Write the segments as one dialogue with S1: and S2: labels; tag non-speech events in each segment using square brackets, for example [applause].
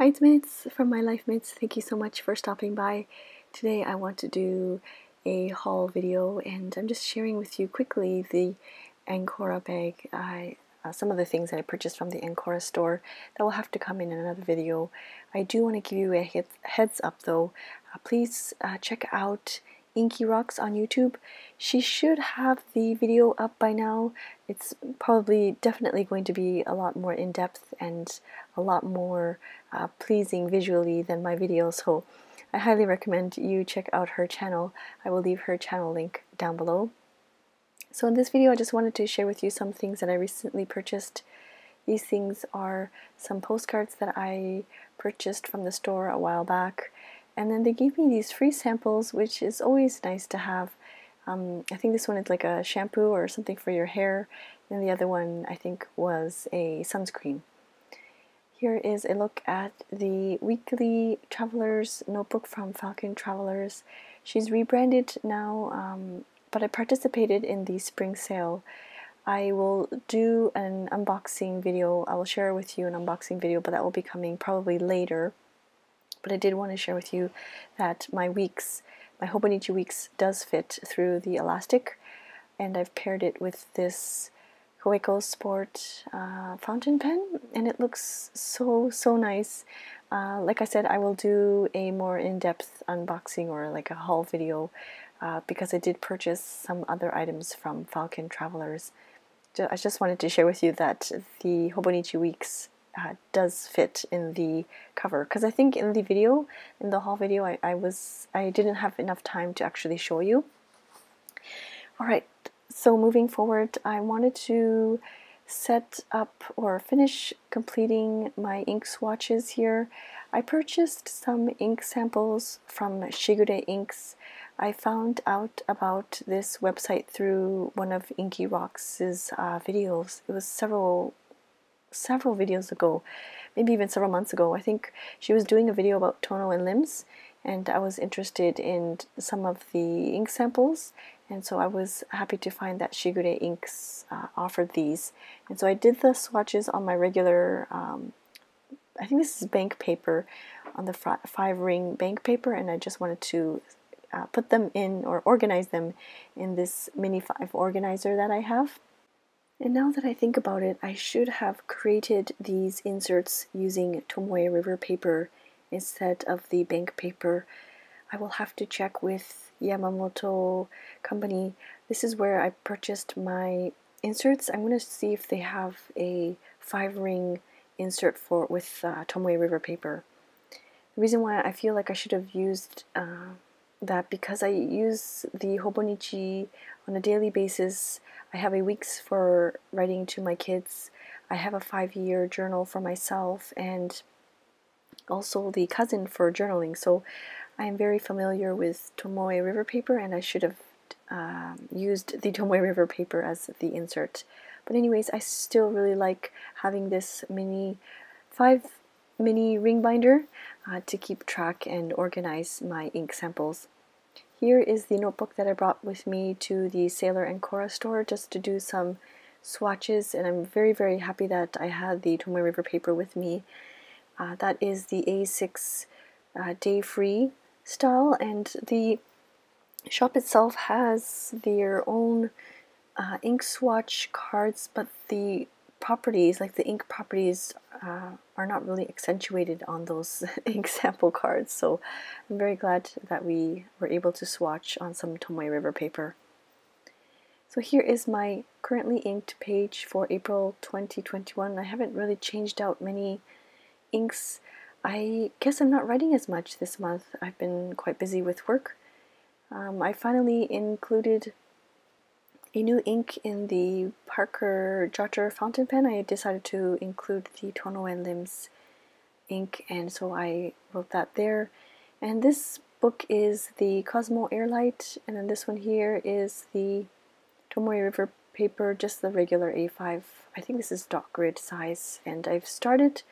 S1: Hi mates from my life mates, thank you so much for stopping by. Today I want to do a haul video and I'm just sharing with you quickly the Ancora bag. I, uh, some of the things that I purchased from the Ancora store that will have to come in another video. I do want to give you a heads up though. Uh, please uh, check out Inky Rocks on YouTube. She should have the video up by now. It's probably definitely going to be a lot more in-depth and a lot more uh, pleasing visually than my video, so I highly recommend you check out her channel. I will leave her channel link down below. So in this video I just wanted to share with you some things that I recently purchased. These things are some postcards that I purchased from the store a while back and then they gave me these free samples, which is always nice to have. Um, I think this one is like a shampoo or something for your hair, and the other one I think was a sunscreen. Here is a look at the weekly Traveler's notebook from Falcon Travelers. She's rebranded now, um, but I participated in the spring sale. I will do an unboxing video. I will share with you an unboxing video, but that will be coming probably later but I did want to share with you that my weeks, my Hobonichi weeks does fit through the elastic and I've paired it with this Kaweco Sport uh, fountain pen and it looks so so nice. Uh, like I said, I will do a more in-depth unboxing or like a haul video uh, because I did purchase some other items from Falcon Travelers. I just wanted to share with you that the Hobonichi Weeks uh, does fit in the cover. Because I think in the video in the haul video I, I was I didn't have enough time to actually show you. Alright so moving forward I wanted to set up or finish completing my ink swatches here. I purchased some ink samples from Shigure Inks. I found out about this website through one of Inky Rocks' uh, videos. It was several several videos ago, maybe even several months ago. I think she was doing a video about Tono and Lims, and I was interested in some of the ink samples, and so I was happy to find that Shigure Inks uh, offered these. And so I did the swatches on my regular, um, I think this is bank paper, on the five ring bank paper, and I just wanted to uh, put them in or organize them in this mini five organizer that I have. And now that I think about it, I should have created these inserts using Tomoe River paper instead of the bank paper. I will have to check with Yamamoto Company. This is where I purchased my inserts. I'm going to see if they have a five ring insert for with uh, Tomoe River paper. The reason why I feel like I should have used uh, that because I use the Hobonichi on a daily basis I have a weeks for writing to my kids. I have a five year journal for myself and also the cousin for journaling. So I am very familiar with Tomoe River paper and I should have um, used the [laughs] Tomoe River paper as the insert. But anyways, I still really like having this mini five mini ring binder uh, to keep track and organize my ink samples. Here is the notebook that I brought with me to the Sailor Ancora store just to do some swatches and I'm very very happy that I had the Tomoe River paper with me. Uh, that is the A6 uh, day free style and the shop itself has their own uh, ink swatch cards but the properties, like the ink properties, uh, are not really accentuated on those [laughs] ink sample cards. So I'm very glad that we were able to swatch on some Tomoe River paper. So here is my currently inked page for April 2021. I haven't really changed out many inks. I guess I'm not writing as much this month. I've been quite busy with work. Um, I finally included a new ink in the Parker Jotter fountain pen. I decided to include the Tono and Lims ink and so I wrote that there. And this book is the Cosmo Airlight and then this one here is the Tomoe River paper, just the regular A5. I think this is dot grid size and I've started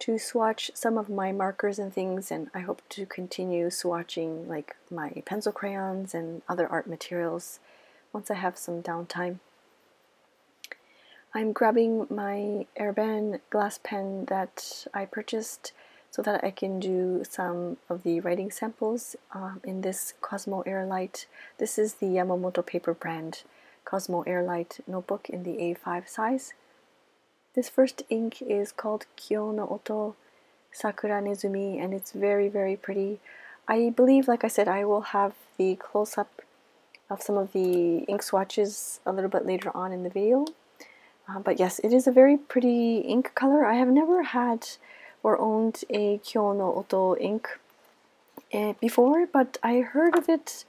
S1: to swatch some of my markers and things and I hope to continue swatching like my pencil crayons and other art materials once I have some downtime. I'm grabbing my Herbin glass pen that I purchased. so that I can do some of the writing samples um, in this Cosmo Airlight. This is the Yamamoto paper brand Cosmo Airlight notebook in the A5 size. This first ink is called Kyo no Oto Sakura Nezumi and it's very very pretty. I believe like I said I will have the close-up of some of the ink swatches a little bit later on in the video. Uh, but yes, it is a very pretty ink color. I have never had or owned a Kyo no Oto ink uh, before, but I heard of it.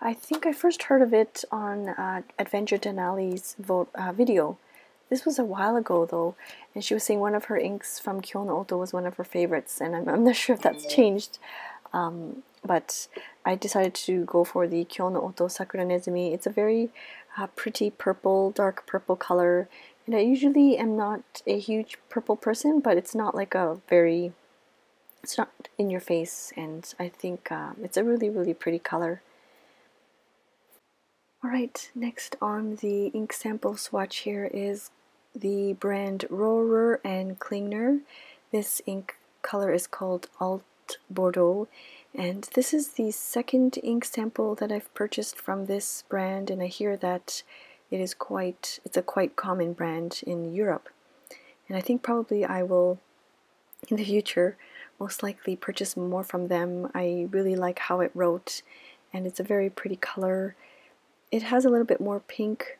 S1: I think I first heard of it on uh, Adventure Denali's uh, video. This was a while ago though, and she was saying one of her inks from Kyo no Oto was one of her favorites, and I'm, I'm not sure if that's changed. Um, but I decided to go for the Kyo Oto Sakura Nezumi. It's a very uh, pretty purple, dark purple color. And I usually am not a huge purple person, but it's not like a very, it's not in your face, and I think um, it's a really, really pretty color. Alright, next on the ink sample swatch here is the brand Rohrer and Klingner. This ink color is called Alt Bordeaux, and this is the second ink sample that I've purchased from this brand, and I hear that it is quite, it's a quite common brand in Europe. And I think probably I will, in the future, most likely purchase more from them. I really like how it wrote, and it's a very pretty color. It has a little bit more pink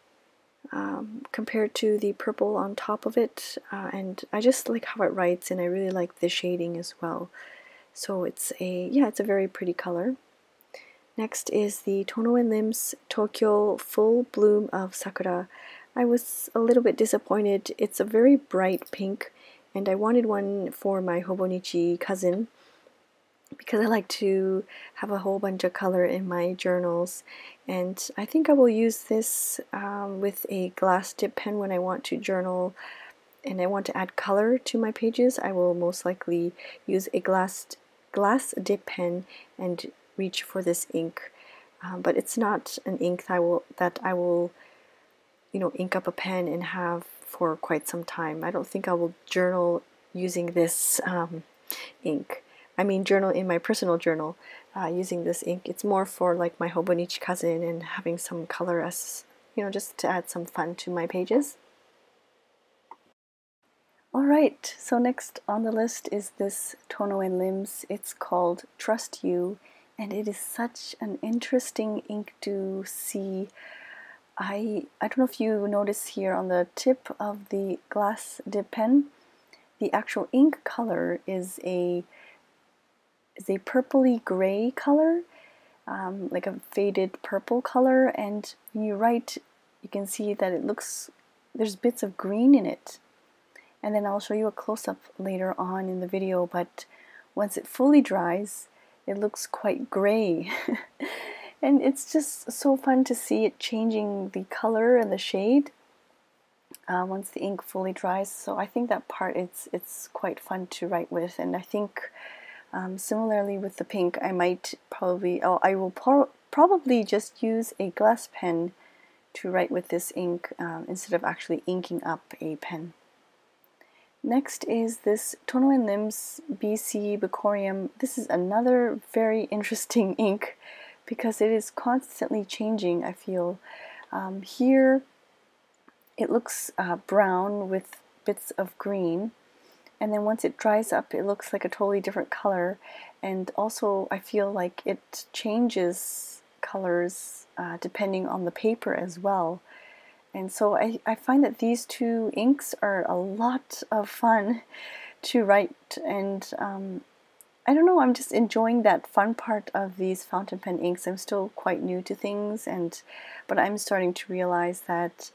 S1: um, compared to the purple on top of it, uh, and I just like how it writes, and I really like the shading as well. So it's a, yeah, it's a very pretty color. Next is the Tono and Lims Tokyo Full Bloom of Sakura. I was a little bit disappointed. It's a very bright pink and I wanted one for my Hobonichi cousin because I like to have a whole bunch of color in my journals and I think I will use this um, with a glass dip pen when I want to journal and I want to add color to my pages. I will most likely use a glass glass dip pen and reach for this ink. Um, but it's not an ink that I will that I will you know ink up a pen and have for quite some time. I don't think I will journal using this um, ink. I mean journal in my personal journal uh, using this ink. It's more for like my Hobonichi cousin and having some color as you know just to add some fun to my pages. Alright, so next on the list is this Tono and Lims. It's called Trust You and it is such an interesting ink to see. I, I don't know if you notice here on the tip of the glass dip pen, the actual ink color is a is a purpley gray color, um, like a faded purple color, and when you write, you can see that it looks there's bits of green in it. And then I'll show you a close-up later on in the video, but once it fully dries, it looks quite gray. [laughs] and it's just so fun to see it changing the color and the shade uh, once the ink fully dries. So I think that part it's it's quite fun to write with, and I think um, similarly with the pink, I might probably oh I will pro probably just use a glass pen to write with this ink um, instead of actually inking up a pen. Next is this Tono and Lims BC Bacorium. This is another very [laughs] interesting ink because it is constantly changing, I feel. Um, here it looks uh, brown with bits of green and then once it dries up it looks like a totally different color and also I feel like it changes colors uh, depending on the paper as well. And so I, I find that these two inks are a lot of fun to write and um, I don't know, I'm just enjoying that fun part of these fountain pen inks. I'm still quite new to things and but I'm starting to realize that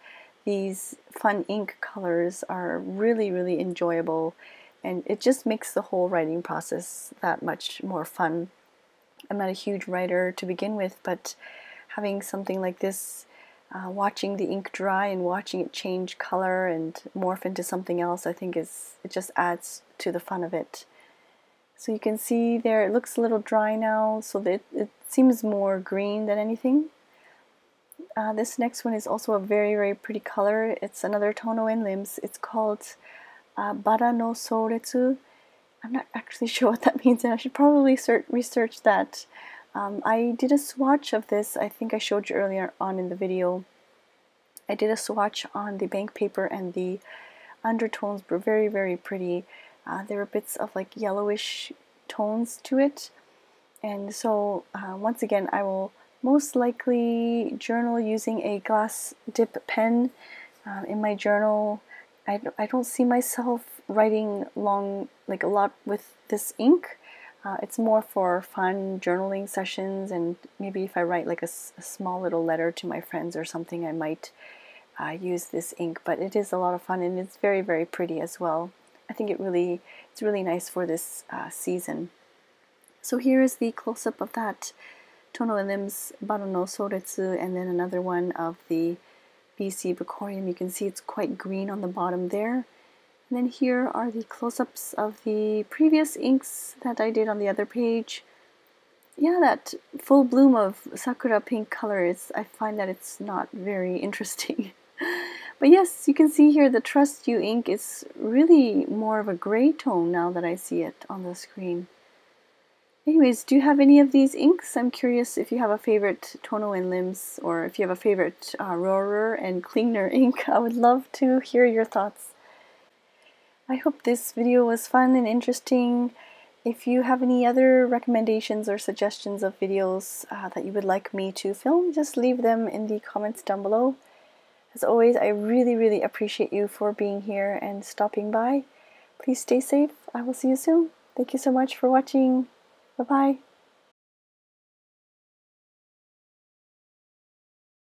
S1: these fun ink colors are really really enjoyable and it just makes the whole writing process that much more fun. I'm not a huge writer to begin with, but having something like this uh, watching the ink dry and watching it change color and morph into something else I think is it just adds to the fun of it. So you can see there it looks a little dry now so that it seems more green than anything. Uh, this next one is also a very very pretty color. It's another Tono in Lims. It's called uh, Bara no Souretsu
S2: I'm not actually [laughs] sure what that means, and I should probably research that. Um, I did a swatch of this, I think I showed you earlier on in the video. I did a swatch on the bank paper and the undertones were very, very pretty. Uh, there were bits of like yellowish tones to it. And so, uh, once again, I will most likely journal using a glass dip pen. Uh, in my journal, I, I don't see myself writing long, like a lot with this ink. Uh, it's more for fun journaling sessions, and maybe if I write like a, small little letter to my friends or something, I might uh, use this ink. But it is a lot of fun, and it's very, very pretty as well. I think it really, it's really nice for this uh, season. So here is the close-up of that Tono Lims Baro no Soretsu, and then another one of the BC Bacorium. You can see it's quite green on the bottom there. And then here are the close-ups of the previous inks that I did on the other page. Yeah, that full bloom of sakura pink color, is, I find that it's not very [laughs] interesting. but yes, you can see here the Trust You ink is really more of a gray tone now that I see it on the screen. Anyways, do you have any of these inks? I'm curious if you have a favorite Tono and Lims or if you have a favorite uh, Rohrer and Klingner [laughs] ink. I would love to hear your thoughts. I hope this video was fun and interesting. If you have any other recommendations or suggestions of videos uh, that you would like me to film, just leave them in the comments down below. As always, I really, really appreciate you for being here and stopping by. Please stay safe. I will see you soon. Thank you so much for watching. Bye-bye.